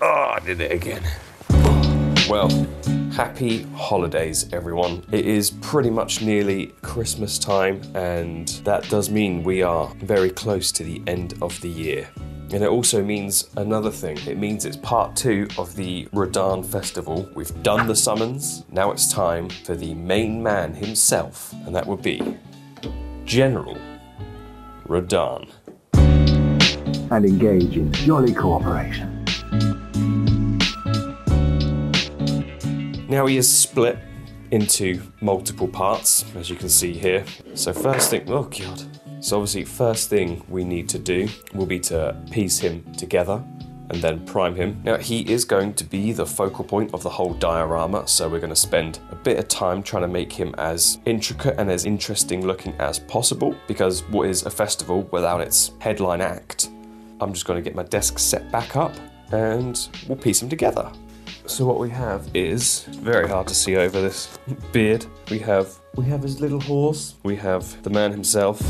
Oh, I did it again. Well, happy holidays, everyone. It is pretty much nearly Christmas time, and that does mean we are very close to the end of the year. And it also means another thing. It means it's part two of the Radahn Festival. We've done the summons, now it's time for the main man himself, and that would be General Radahn. and engage in jolly cooperation. Now he is split into multiple parts, as you can see here. So first thing, oh god. So obviously first thing we need to do will be to piece him together and then prime him. Now he is going to be the focal point of the whole diorama, so we're going to spend a bit of time trying to make him as intricate and as interesting looking as possible because what is a festival without its headline act? I'm just going to get my desk set back up and we'll piece them together. So what we have is very hard to see over this beard. We have we have his little horse. We have the man himself.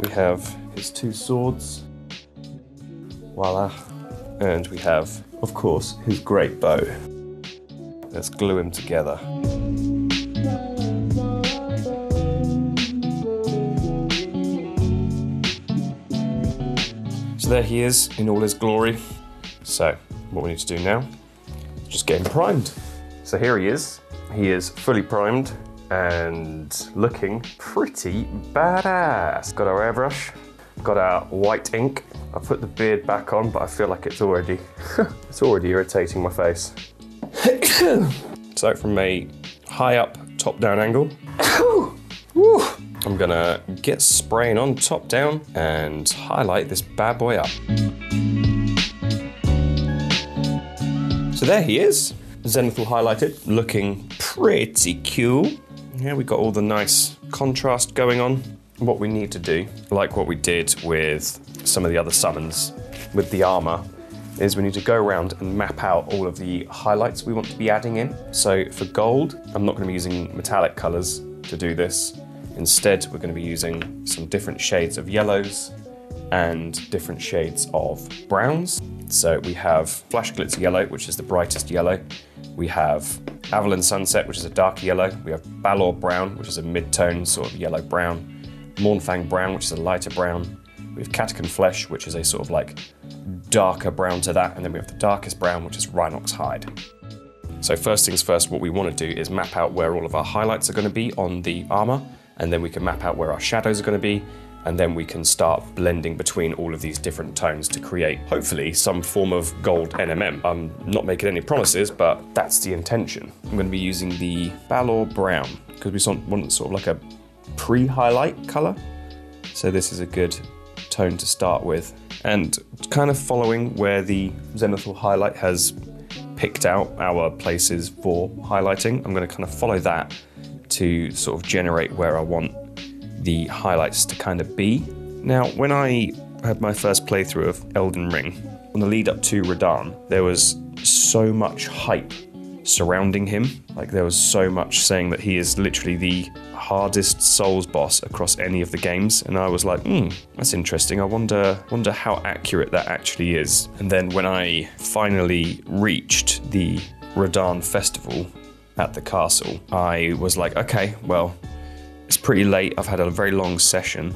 We have his two swords. Voila. And we have, of course, his great bow. Let's glue him together. So there he is in all his glory. So what we need to do now is just get him primed. So here he is. He is fully primed and looking pretty badass. Got our airbrush, got our white ink. I put the beard back on, but I feel like it's already it's already irritating my face. so from a high up, top down angle, I'm gonna get spraying on top down and highlight this bad boy up. So there he is, zenithal highlighted, looking pretty cool. Yeah, we got all the nice contrast going on. What we need to do, like what we did with some of the other summons with the armor, is we need to go around and map out all of the highlights we want to be adding in. So for gold, I'm not going to be using metallic colors to do this. Instead, we're going to be using some different shades of yellows and different shades of browns. So we have Flash Gitz Yellow, which is the brightest yellow. We have Averland Sunset, which is a dark yellow. We have Balor Brown, which is a mid-tone sort of yellow brown. Mournfang Brown, which is a lighter brown. We have Catachan Flesh, which is a sort of like darker brown to that. And then we have the darkest brown, which is Rhinox Hide. So first things first, what we want to do is map out where all of our highlights are going to be on the armor, and then we can map out where our shadows are going to be, and then we can start blending between all of these different tones to create, hopefully, some form of gold NMM. I'm not making any promises, but that's the intention. I'm going to be using the Balor Brown, because we want sort of like a pre-highlight color. So this is a good tone to start with. And kind of following where the zenithal highlight has picked out our places for highlighting, I'm going to kind of follow that to sort of generate where I want the highlights to kind of be. Now, when I had my first playthrough of Elden Ring, on the lead up to Radahn, there was so much hype surrounding him. Like there was so much saying that he is literally the hardest Souls boss across any of the games, and I was like, hmm, that's interesting. I wonder, wonder how accurate that actually is. And then when I finally reached the Radahn festival at the castle, I was like, okay, well, it's pretty late. I've had a very long session.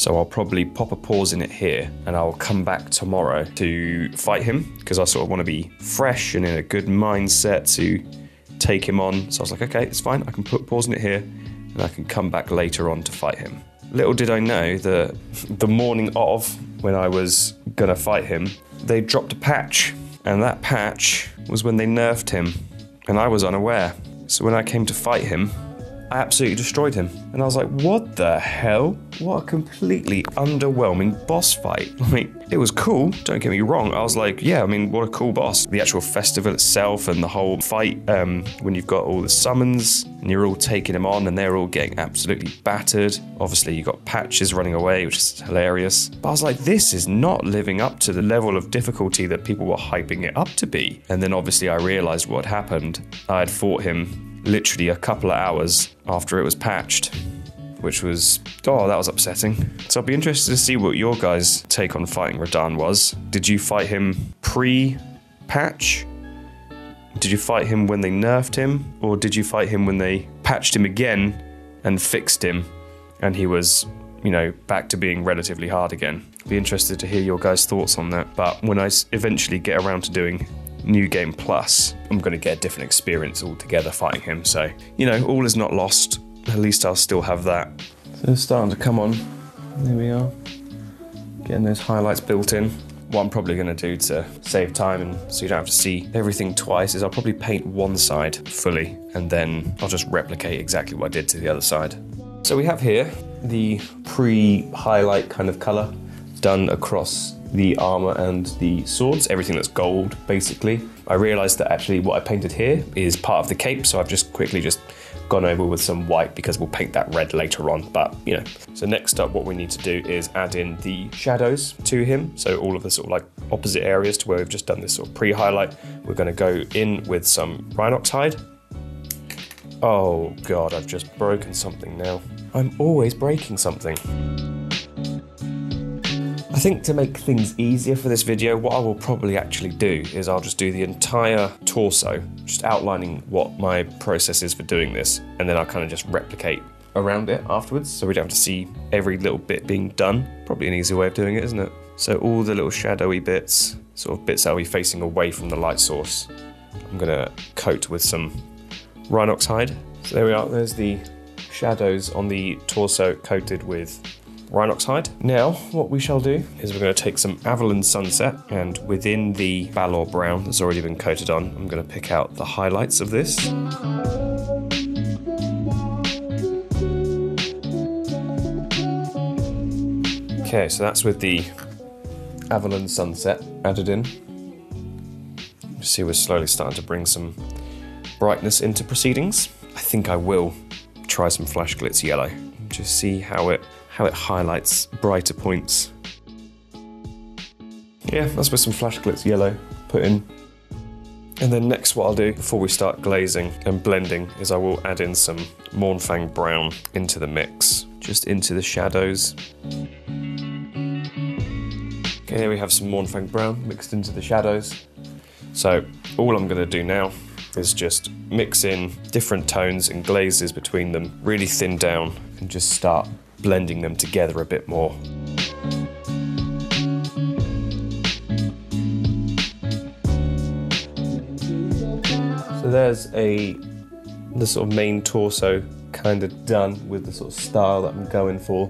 So I'll probably pop a pause in it here and I'll come back tomorrow to fight him because I sort of want to be fresh and in a good mindset to take him on. So I was like, okay, it's fine. I can put pause in it here and I can come back later on to fight him. Little did I know that the morning of when I was gonna fight him, they dropped a patch and that patch was when they nerfed him and I was unaware. So when I came to fight him, absolutely destroyed him. And I was like, what the hell? What a completely underwhelming boss fight. Like, it was cool, don't get me wrong. I was like, yeah, I mean, what a cool boss. The actual festival itself and the whole fight, um, when you've got all the summons and you're all taking them on and they're all getting absolutely battered. Obviously, you got patches running away, which is hilarious. But I was like, this is not living up to the level of difficulty that people were hyping it up to be. And then obviously, I realized what happened. I had fought him literally a couple of hours after it was patched, which was, oh, that was upsetting. So I'll be interested to see what your guys' take on fighting Radahn was. Did you fight him pre patch? Did you fight him when they nerfed him? Or did you fight him when they patched him again and fixed him and he was, you know, back to being relatively hard again? Be interested to hear your guys' thoughts on that. But when I eventually get around to doing New Game Plus, I'm going to get a different experience altogether fighting him. So, you know, all is not lost. At least I'll still have that. So it's starting to come on. There we are. Getting those highlights built in. What I'm probably going to do to save time and so you don't have to see everything twice is I'll probably paint one side fully and then I'll just replicate exactly what I did to the other side. So we have here the pre-highlight kind of colour done across the armour and the swords, everything that's gold basically. I realised that actually what I painted here is part of the cape so I've just quickly just gone over with some white because we'll paint that red later on, but you know. So next up what we need to do is add in the shadows to him. So all of the sort of like opposite areas to where we've just done this sort of pre-highlight. We're gonna go in with some Rhinox hide. Oh god, I've just broken something now. I'm always breaking something. I think to make things easier for this video, what I will probably actually do is I'll just do the entire torso, just outlining what my process is for doing this, and then I'll kind of just replicate around it afterwards, so we don't have to see every little bit being done. Probably an easy way of doing it, isn't it? So all the little shadowy bits, sort of bits that be facing away from the light source, I'm gonna coat with some Rhinox hide. So there we are, there's the shadows on the torso coated with Rhinox hide. Now, what we shall do is we're going to take some Averland Sunset, and within the Balor Brown that's already been coated on, I'm going to pick out the highlights of this. Okay, so that's with the Averland Sunset added in. You see, we're slowly starting to bring some brightness into proceedings. I think I will try some Flash Gitz Yellow just see how it how it highlights brighter points. Yeah, that's with some Flash Gitz Yellow put in. And then next what I'll do before we start glazing and blending is I will add in some Mournfang Brown into the mix, just into the shadows. Okay, here we have some Mournfang Brown mixed into the shadows. So all I'm going to do now is just mix in different tones and glazes between them, really thin down, and just start blending them together a bit more. So there's a the sort of main torso kind of done with the sort of style that I'm going for.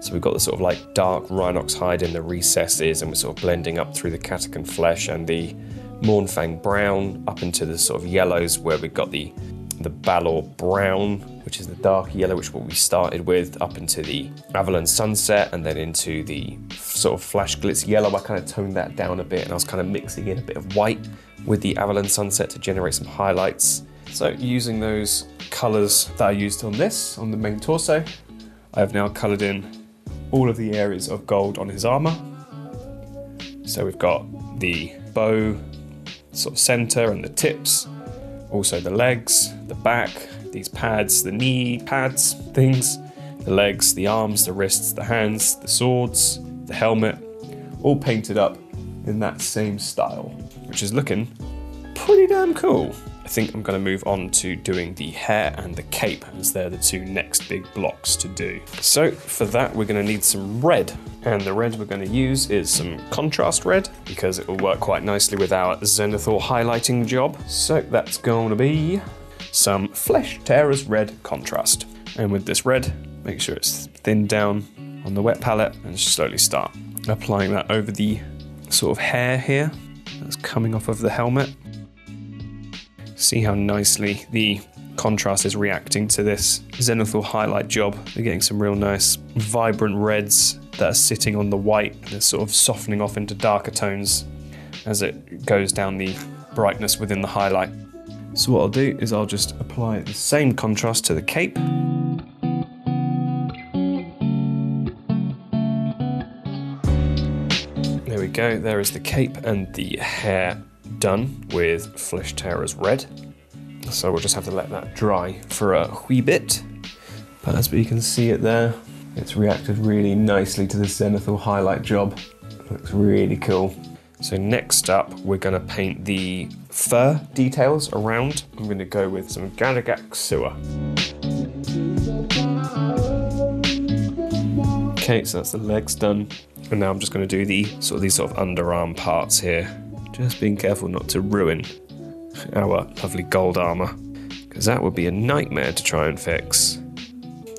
So we've got the sort of like dark Rhinox hide in the recesses, and we're sort of blending up through the Catachan flesh and the Mournfang brown up into the sort of yellows where we've got the the Balor brown, which is the dark yellow, which is what we started with, up into the Averland sunset, and then into the sort of flash gitz yellow. I kind of toned that down a bit, and I was kind of mixing in a bit of white with the Averland sunset to generate some highlights. So using those colours that I used on this, on the main torso, I have now coloured in all of the areas of gold on his armour. So we've got the bow, sort of centre and the tips, also the legs, the back, these pads, the knee pads, things, the legs, the arms, the wrists, the hands, the swords, the helmet, all painted up in that same style, which is looking pretty damn cool. I think I'm going to move on to doing the hair and the cape, as they're the two next big blocks to do. So, for that, we're going to need some red, and the red we're going to use is some contrast red because it will work quite nicely with our Zenithal highlighting job. So, that's going to be some Flesh Tearers Red Contrast. And with this red, make sure it's thinned down on the wet palette and slowly start applying that over the sort of hair here that's coming off of the helmet. See how nicely the contrast is reacting to this Zenithal highlight job. They're getting some real nice vibrant reds that are sitting on the white. They're sort of softening off into darker tones as it goes down the brightness within the highlight. So what I'll do is I'll just apply the same contrast to the cape. There we go, there is the cape and the hair done with Flesh Tearers Red. So we'll just have to let that dry for a wee bit. But as we can see it there, it's reacted really nicely to the zenithal highlight job. Looks really cool. So next up, we're gonna paint the fur details around. I'm gonna go with some Garaghak's Sewer. Okay, so that's the legs done. And now I'm just gonna do the sort of these sort of underarm parts here. Just being careful not to ruin our lovely gold armor, because that would be a nightmare to try and fix.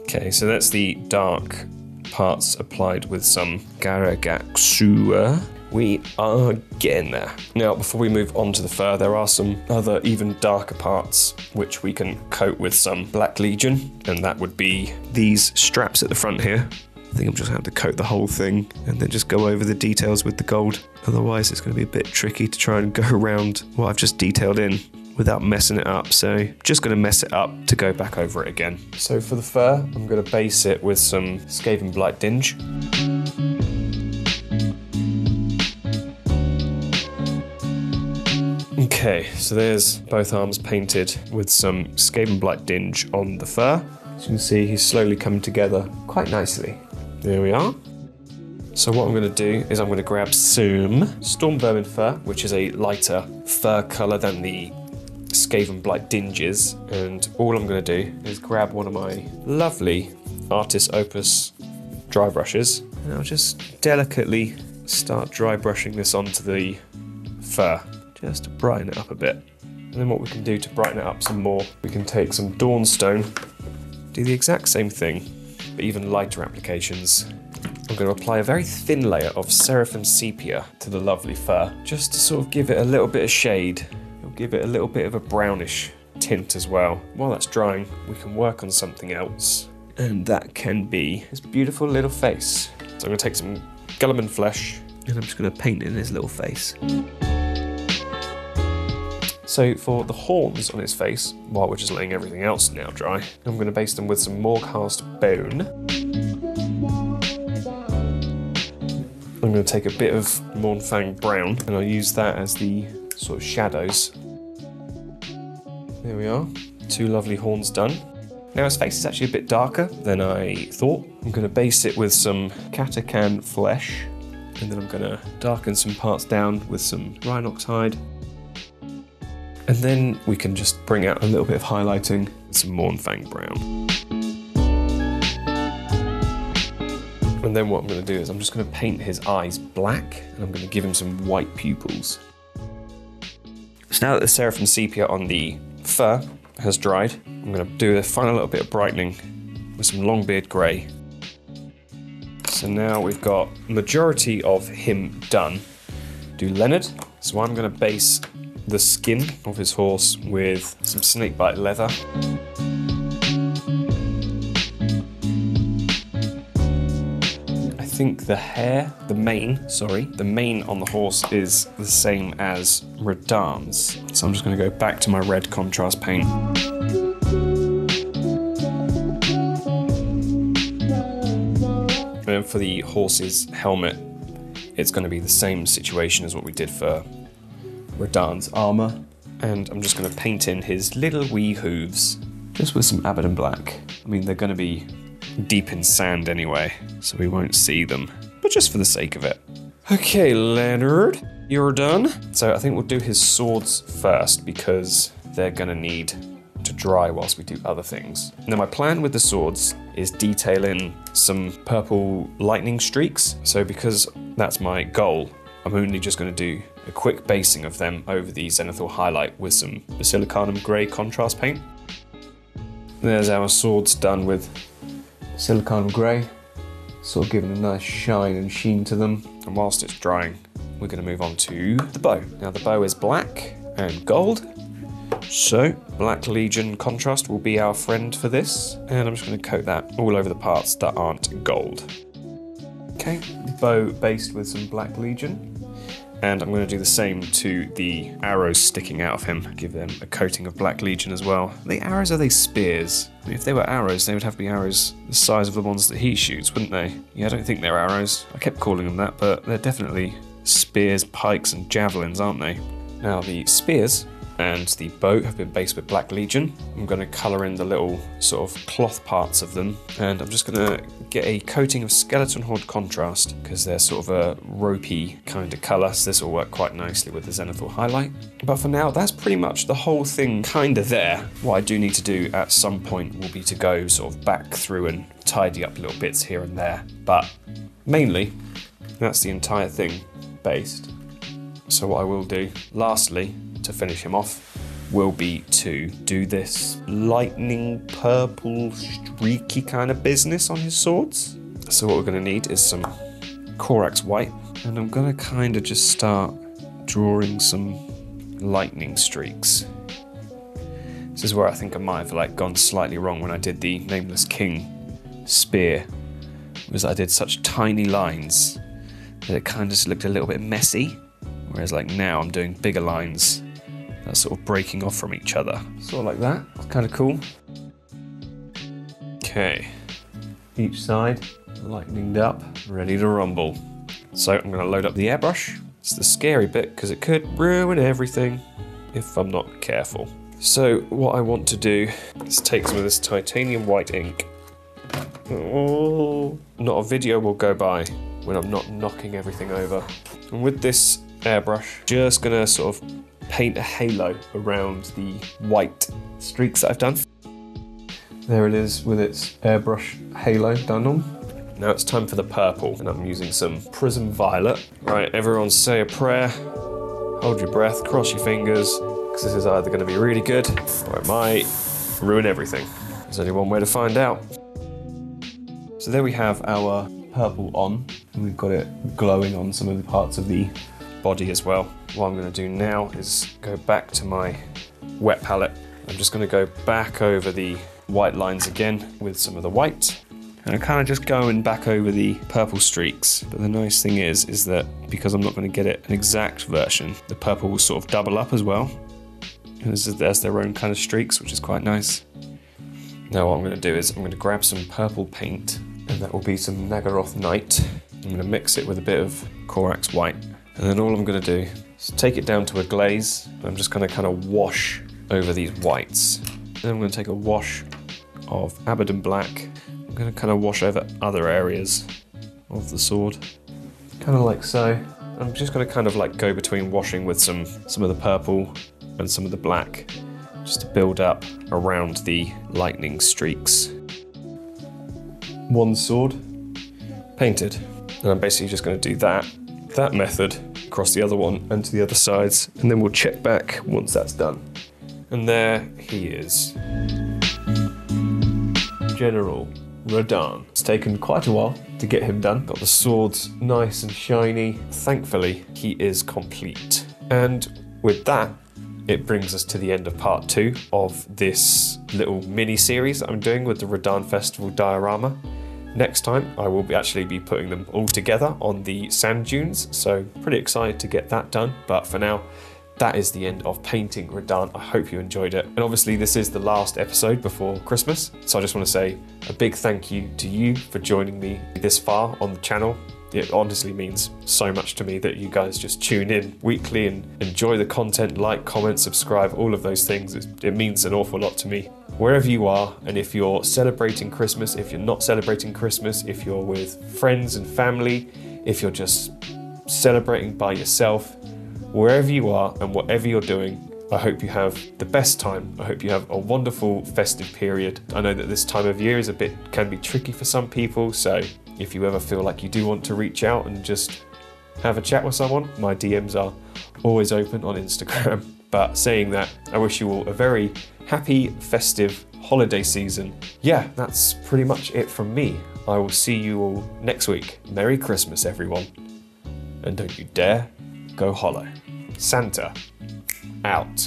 Okay, so that's the dark parts applied with some Garaghak's Sewer. We are getting there. Now, before we move on to the fur, there are some other even darker parts which we can coat with some Black Legion, and that would be these straps at the front here. I think I'm just going to to coat the whole thing and then just go over the details with the gold. Otherwise, it's going to be a bit tricky to try and go around what I've just detailed in without messing it up. So just going to mess it up to go back over it again. So for the fur, I'm going to base it with some Skavenblight Dinge. Okay, so there's both arms painted with some Skavenblight Dinge on the fur. As you can see, he's slowly coming together quite nicely. There we are. So what I'm going to do is I'm going to grab some Stormvermin fur, which is a lighter fur colour than the Skavenblight Dinges, and all I'm going to do is grab one of my lovely Artis Opus dry brushes, and I'll just delicately start dry brushing this onto the fur, just to brighten it up a bit. And then what we can do to brighten it up some more, we can take some Dawnstone, do the exact same thing, but even lighter applications. I'm going to apply a very thin layer of Seraphim Sepia to the lovely fur, just to sort of give it a little bit of shade. It'll give it a little bit of a brownish tint as well. While that's drying, we can work on something else. And that can be his beautiful little face. So I'm going to take some Guilliman flesh, and I'm just going to paint in his little face. So for the horns on his face, while we're just letting everything else now dry, I'm going to base them with some Morghast bone. I'm going to take a bit of Mournfang brown and I'll use that as the sort of shadows. There we are, two lovely horns done. Now his face is actually a bit darker than I thought. I'm going to base it with some Catachan flesh and then I'm going to darken some parts down with some Rhinox hide. And then we can just bring out a little bit of highlighting some Mournfang brown. And then what I'm going to do is I'm just going to paint his eyes black and I'm going to give him some white pupils. So now that the Seraphim Sepia on the fur has dried, I'm going to do a final little bit of brightening with some Longbeard Grey. So now we've got majority of him done. Do Leonard. So I'm going to base the skin of his horse with some snakebite leather. I think the hair, the mane, sorry, the mane on the horse is the same as Radahn's. So I'm just going to go back to my red contrast paint. And then for the horse's helmet, it's going to be the same situation as what we did for Radahn's armor. And I'm just going to paint in his little wee hooves, just with some Abaddon black. I mean, they're going to be deep in sand anyway, so we won't see them, but just for the sake of it. Okay, Leonard, you're done. So I think we'll do his swords first because they're gonna need to dry whilst we do other things. Now my plan with the swords is detail in some purple lightning streaks. So because that's my goal, I'm only just gonna do a quick basing of them over the Zenithal highlight with some Basilicanum Grey contrast paint. There's our swords done with Basilicanum Grey, sort of giving a nice shine and sheen to them. And whilst it's drying, we're going to move on to the bow. Now the bow is black and gold, so Black Legion contrast will be our friend for this, and I'm just going to coat that all over the parts that aren't gold. Okay, bow based with some Black Legion. And I'm going to do the same to the arrows sticking out of him, give them a coating of Black Legion as well. Are they arrows are they spears? I mean, if they were arrows, they would have to be arrows the size of the ones that he shoots, wouldn't they? Yeah, I don't think they're arrows. I kept calling them that, but they're definitely spears, pikes, and javelins, aren't they? Now, the spears and the boat have been based with Black Legion. I'm going to colour in the little sort of cloth parts of them, and I'm just going to get a coating of Skeleton Horde Contrast because they're sort of a ropey kind of colour, so this will work quite nicely with the Zenithal highlight. But for now, that's pretty much the whole thing kind of there. What I do need to do at some point will be to go sort of back through and tidy up little bits here and there, but mainly that's the entire thing based. So what I will do, lastly, to finish him off, will be to do this lightning purple streaky kind of business on his swords. So what we're going to need is some Corax white, and I'm going to kind of just start drawing some lightning streaks. This is where I think I might have like gone slightly wrong when I did the Nameless King spear. Was I did such tiny lines that it kind of just looked a little bit messy. Whereas like now I'm doing bigger lines that's sort of breaking off from each other. Sort of like that. It's kind of cool. Okay. Each side lightninged up, ready to rumble. So I'm going to load up the airbrush. It's the scary bit because it could ruin everything if I'm not careful. So what I want to do is take some of this titanium white ink. Oh, not a video will go by when I'm not knocking everything over. And with this airbrush, just gonna sort of paint a halo around the white streaks that I've done. There it is with its airbrush halo done on. Now it's time for the purple, and I'm using some Prism Violet. Right, everyone say a prayer, hold your breath, cross your fingers, because this is either going to be really good or it might ruin everything. There's only one way to find out. So there we have our purple on, and we've got it glowing on some of the parts of the body as well. What I'm going to do now is go back to my wet palette. I'm just going to go back over the white lines again with some of the white. And I'm kind of just going back over the purple streaks. But the nice thing is, is that because I'm not going to get it an exact version, the purple will sort of double up as well. And there's their own kind of streaks, which is quite nice. Now what I'm going to do is I'm going to grab some purple paint, and that will be some Naggaroth Night. I'm going to mix it with a bit of Corax White. And then all I'm going to do is take it down to a glaze. I'm just going to kind of wash over these whites. Then I'm to take a wash of Abaddon Black. I'm to kind of wash over other areas of the sword. Kind of like so. I'm just going to kind of like go between washing with some, some of the purple and some of the black just to build up around the lightning streaks. One sword painted. And I'm basically just going to do that, that method across the other one and to the other sides, and then we'll check back once that's done. And there he is. General Radahn. It's taken quite a while to get him done. Got the swords nice and shiny. Thankfully, he is complete. And with that, it brings us to the end of part two of this little mini series I'm doing with the Radahn Festival diorama. Next time, I will be actually be putting them all together on the sand dunes, so pretty excited to get that done. But for now, that is the end of painting Radahn. I hope you enjoyed it. And obviously, this is the last episode before Christmas, so I just want to say a big thank you to you for joining me this far on the channel. It honestly means so much to me that you guys just tune in weekly and enjoy the content, like, comment, subscribe, all of those things. It, means an awful lot to me. Wherever you are, and if you're celebrating Christmas, if you're not celebrating Christmas, if you're with friends and family, if you're just celebrating by yourself, wherever you are and whatever you're doing, I hope you have the best time. I hope you have a wonderful festive period. I know that this time of year is a bit can be tricky for some people, so if you ever feel like you do want to reach out and just have a chat with someone, my DMs are always open on Instagram. But saying that, I wish you all a very happy, festive holiday season. Yeah, that's pretty much it from me. I will see you all next week. Merry Christmas, everyone. And don't you dare go hollow. Santa out.